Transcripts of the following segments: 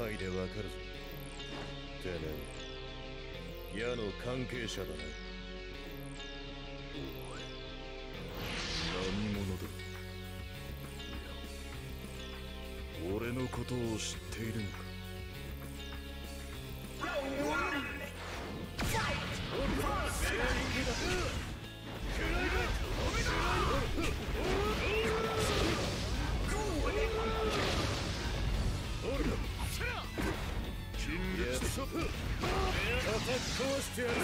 杯でわかるぞ。てめえ矢の関係者だな。何者だ？俺のことを知っているのか？壊してやる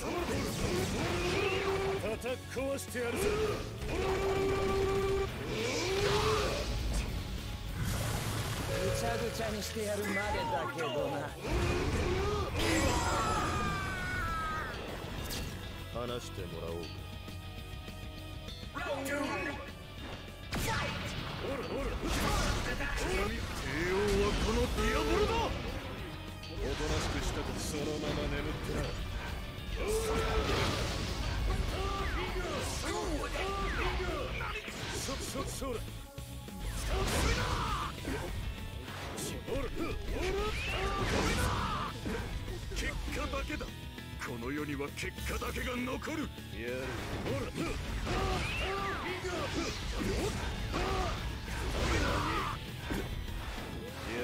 ぞぐちゃぐちゃにしてやるまでだけどな。話してもらおう。かには結果だけが残る。やるほらや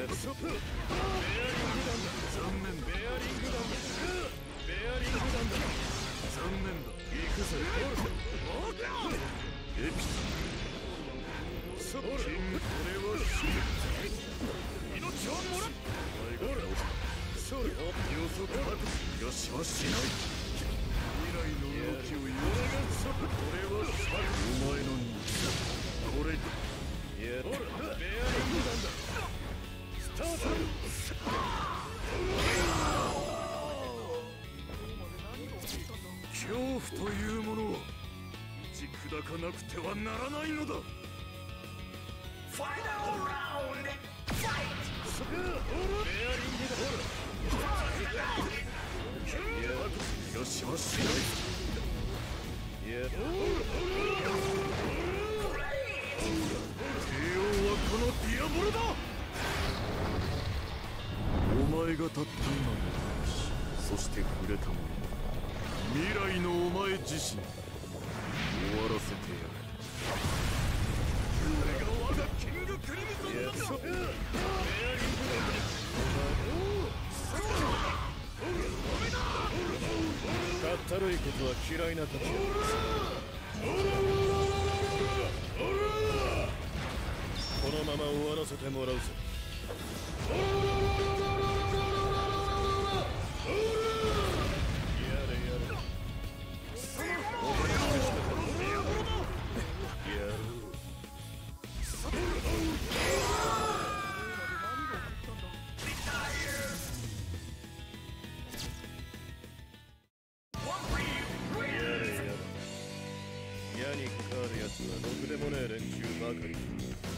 るそベアリング弾。だ。残念だ。ベアリング弾。だ。ベアリング弾だ。残念だ。行くぜエピそほら俺は死ぬ命をもらっお前が倒すそれ予測は逃がしはしない恐怖というものを打ち砕かなくてはならないのだ。Final round! Fight! 逃がしはしない。やる帝がたった今のそして触れたもの未来のお前自身終わらせてやる。これが我がキングクリムゾンだそベアリング弾だかったるいことは嫌いなたちこのまま終わらせてもらうぞ矢にかかるやつはろくでもねえ連中ばかり。